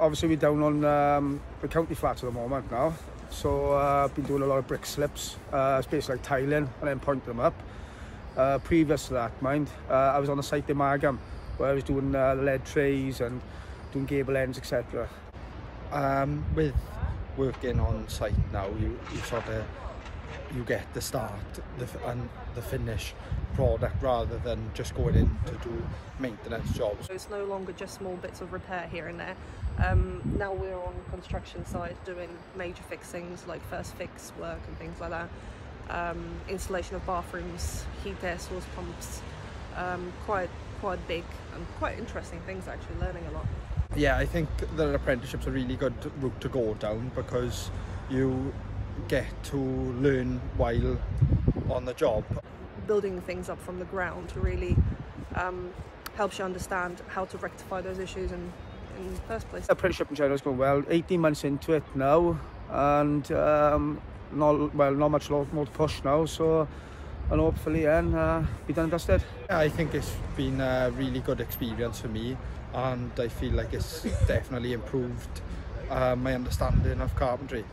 obviously we're down on um, the county flats at the moment now. So I've uh, been doing a lot of brick slips, uh, it's basically like tiling and then point them up. Uh, previous to that, mind, uh, I was on the site in Margam where I was doing uh, lead trays and doing gable ends, etc. Um, with working on site now, you, you sort of you get the start the, and the finish product rather than just going in to do maintenance jobs. It's no longer just small bits of repair here and there. Um, now we're on construction side doing major fixings like first fix work and things like that. Um, installation of bathrooms, heat air source pumps, um, quite quite big and quite interesting things actually, learning a lot. Yeah, I think that apprenticeship's a really good route to go down because you get to learn while on the job. Building things up from the ground really um, helps you understand how to rectify those issues in, in the first place. Apprenticeship in general is going well. 18 months into it now and um, not, well, not much more to push now. So and hopefully and uh, be done and dusted. I think it's been a really good experience for me and I feel like it's definitely improved uh, my understanding of carpentry.